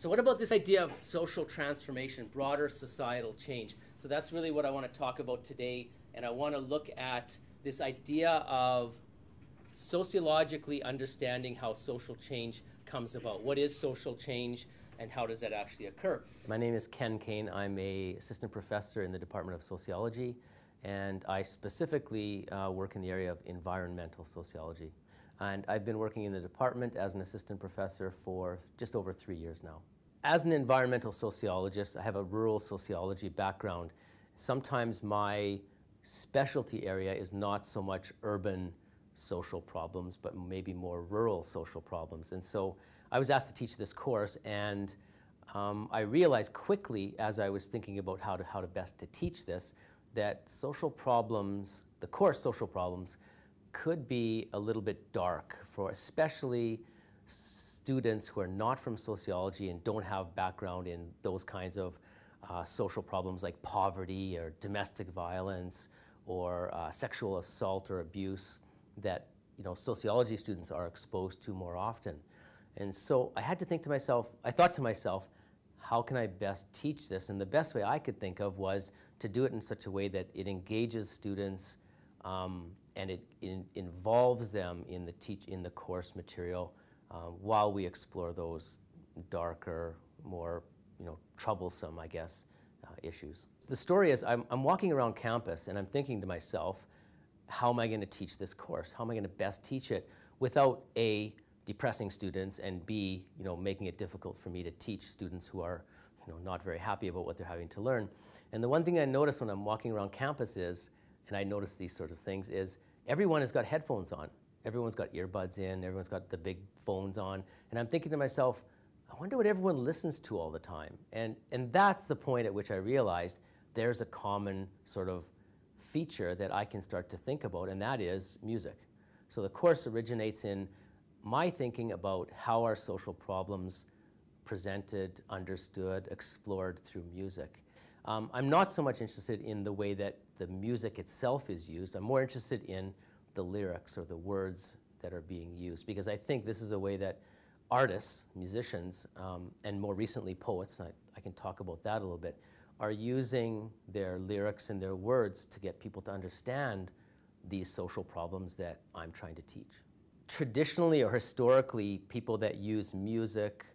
So what about this idea of social transformation, broader societal change? So that's really what I want to talk about today, and I want to look at this idea of sociologically understanding how social change comes about. What is social change? and how does that actually occur? My name is Ken Caine. I'm a assistant professor in the Department of Sociology, and I specifically uh, work in the area of environmental sociology. And I've been working in the department as an assistant professor for just over three years now. As an environmental sociologist, I have a rural sociology background. Sometimes my specialty area is not so much urban social problems, but maybe more rural social problems. And so I was asked to teach this course, and um, I realized quickly as I was thinking about how to, how to best to teach this, that social problems, the course social problems, could be a little bit dark for especially students who are not from sociology and don't have background in those kinds of uh, social problems like poverty or domestic violence or uh, sexual assault or abuse that you know sociology students are exposed to more often. And so I had to think to myself, I thought to myself, how can I best teach this? And the best way I could think of was to do it in such a way that it engages students um, and it, it, involves them in the, teach, in the course material uh, while we explore those darker, more you know, troublesome, I guess, uh, issues. The story is I'm, I'm walking around campus and I'm thinking to myself, how am I going to teach this course? How am I going to best teach it without A, depressing students, and B, you know, making it difficult for me to teach students who are you know, not very happy about what they're having to learn. And the one thing I notice when I'm walking around campus is, and I notice these sorts of things, is everyone has got headphones on. Everyone's got earbuds in, everyone's got the big phones on. And I'm thinking to myself, I wonder what everyone listens to all the time. And, and that's the point at which I realized there's a common sort of feature that I can start to think about, and that is music. So the course originates in my thinking about how are social problems presented, understood, explored through music. Um, I'm not so much interested in the way that the music itself is used. I'm more interested in the lyrics or the words that are being used because I think this is a way that artists, musicians, um, and more recently poets, I, I can talk about that a little bit, are using their lyrics and their words to get people to understand these social problems that I'm trying to teach. Traditionally or historically, people that use music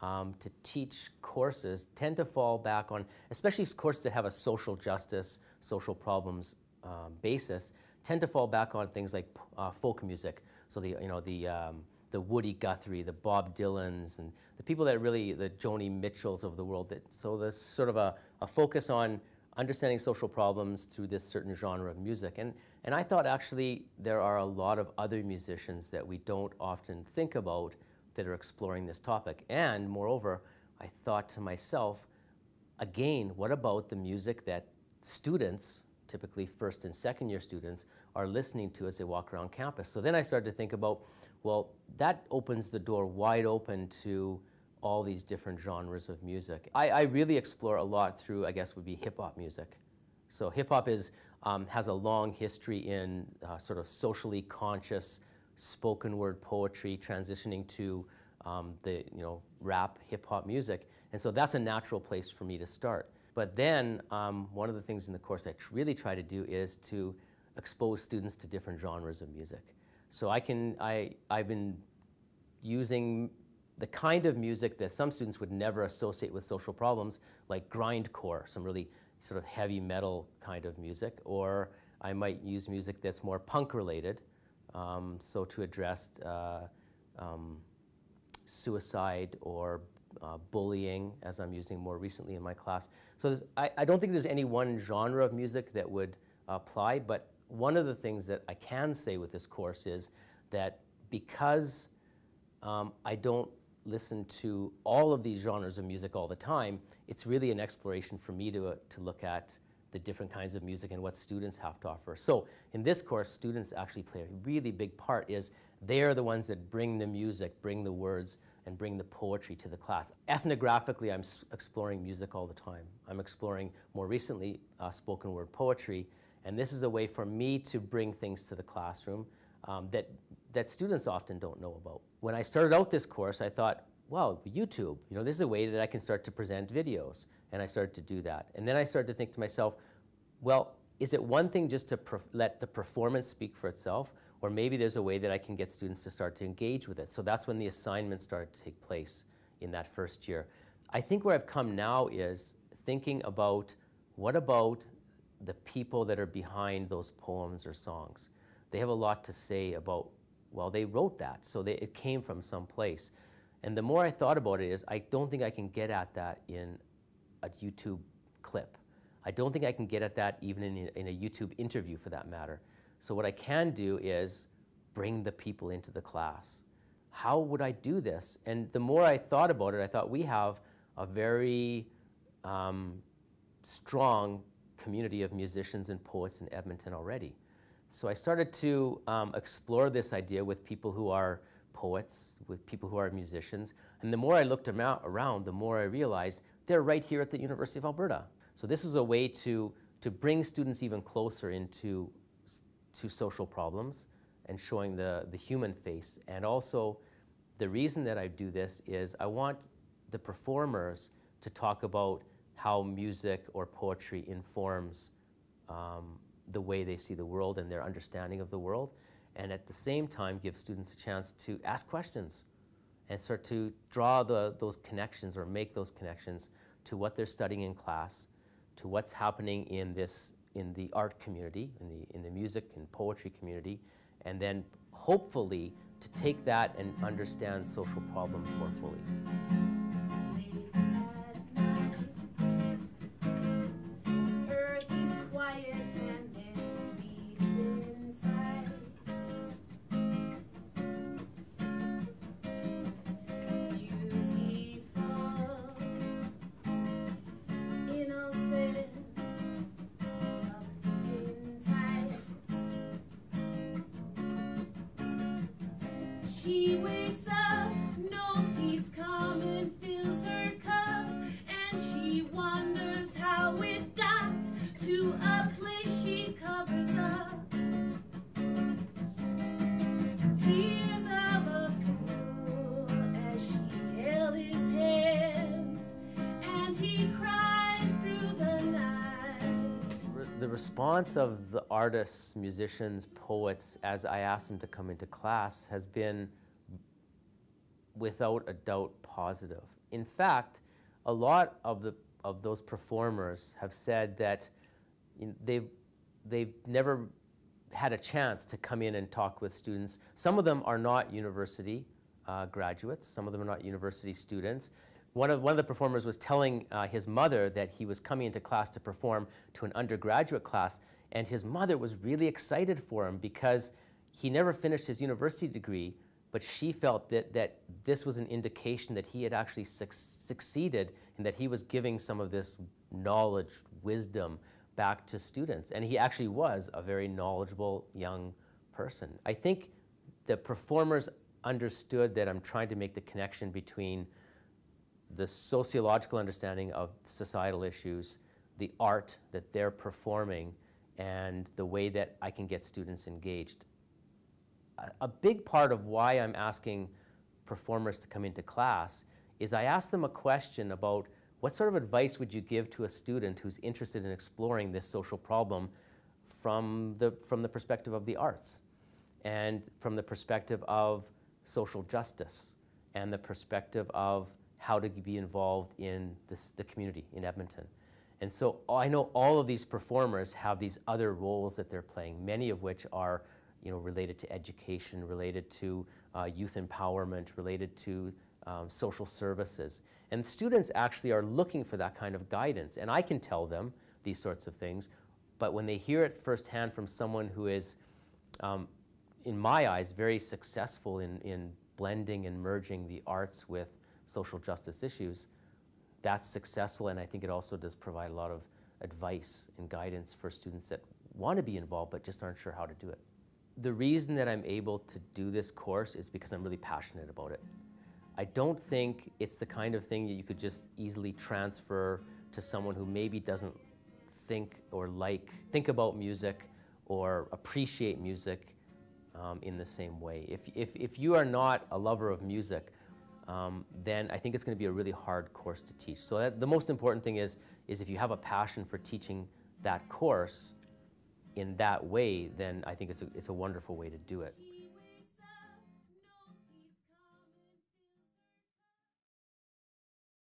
um, to teach courses tend to fall back on, especially courses that have a social justice, social problems um, basis, tend to fall back on things like uh, folk music. So the, you know, the, um, the Woody Guthrie, the Bob Dylans, and the people that really, the Joni Mitchells of the world. That, so there's sort of a, a focus on understanding social problems through this certain genre of music. And, and I thought actually there are a lot of other musicians that we don't often think about that are exploring this topic. And moreover, I thought to myself, again, what about the music that students, typically first and second year students, are listening to as they walk around campus? So then I started to think about, well, that opens the door wide open to all these different genres of music. I, I really explore a lot through, I guess, would be hip hop music. So hip hop is um, has a long history in uh, sort of socially conscious spoken word poetry, transitioning to um, the you know rap hip hop music, and so that's a natural place for me to start. But then um, one of the things in the course I really try to do is to expose students to different genres of music. So I can I I've been using the kind of music that some students would never associate with social problems, like grindcore, some really sort of heavy metal kind of music, or I might use music that's more punk related, um, so to address uh, um, suicide or uh, bullying, as I'm using more recently in my class. So I, I, don't think there's any one genre of music that would apply, but one of the things that I can say with this course is that because um, I don't listen to all of these genres of music all the time, it's really an exploration for me to, uh, to look at the different kinds of music and what students have to offer. So in this course, students actually play a really big part is they're the ones that bring the music, bring the words, and bring the poetry to the class. Ethnographically, I'm exploring music all the time. I'm exploring, more recently, uh, spoken word poetry, and this is a way for me to bring things to the classroom um, that, that students often don't know about. When I started out this course, I thought, well, YouTube, you know, this is a way that I can start to present videos. And I started to do that. And then I started to think to myself, well, is it one thing just to let the performance speak for itself? Or maybe there's a way that I can get students to start to engage with it. So that's when the assignments started to take place in that first year. I think where I've come now is thinking about what about the people that are behind those poems or songs? They have a lot to say about, well, they wrote that, so they, it came from some place. And the more I thought about it is, I don't think I can get at that in a YouTube clip. I don't think I can get at that even in, in a YouTube interview for that matter. So what I can do is bring the people into the class. How would I do this? And the more I thought about it, I thought we have a very um, strong community of musicians and poets in Edmonton already. So I started to um, explore this idea with people who are poets, with people who are musicians. And the more I looked around, the more I realized they're right here at the University of Alberta. So this was a way to, to bring students even closer into to social problems and showing the, the human face. And also, the reason that I do this is I want the performers to talk about how music or poetry informs um, the way they see the world and their understanding of the world, and at the same time give students a chance to ask questions and start to draw the, those connections or make those connections to what they're studying in class, to what's happening in this in the art community, in the in the music and poetry community, and then hopefully to take that and understand social problems more fully. Response of the artists, musicians, poets, as I asked them to come into class, has been without a doubt positive. In fact, a lot of, the, of those performers have said that they've, they've never had a chance to come in and talk with students. Some of them are not university uh, graduates, some of them are not university students, one of, one of the performers was telling uh, his mother that he was coming into class to perform to an undergraduate class, and his mother was really excited for him because he never finished his university degree, but she felt that, that this was an indication that he had actually su succeeded and that he was giving some of this knowledge, wisdom back to students. And he actually was a very knowledgeable young person. I think the performers understood that I'm trying to make the connection between the sociological understanding of societal issues, the art that they're performing, and the way that I can get students engaged. A, a big part of why I'm asking performers to come into class is I ask them a question about what sort of advice would you give to a student who's interested in exploring this social problem from the, from the perspective of the arts and from the perspective of social justice and the perspective of how to be involved in this, the community in Edmonton. And so I know all of these performers have these other roles that they're playing, many of which are you know, related to education, related to uh, youth empowerment, related to um, social services. And students actually are looking for that kind of guidance. And I can tell them these sorts of things, but when they hear it firsthand from someone who is, um, in my eyes, very successful in, in blending and merging the arts with social justice issues, that's successful. And I think it also does provide a lot of advice and guidance for students that want to be involved but just aren't sure how to do it. The reason that I'm able to do this course is because I'm really passionate about it. I don't think it's the kind of thing that you could just easily transfer to someone who maybe doesn't think or like, think about music or appreciate music um, in the same way. If, if, if you are not a lover of music, um, then I think it's going to be a really hard course to teach. So that, the most important thing is, is if you have a passion for teaching that course in that way, then I think it's a, it's a wonderful way to do it.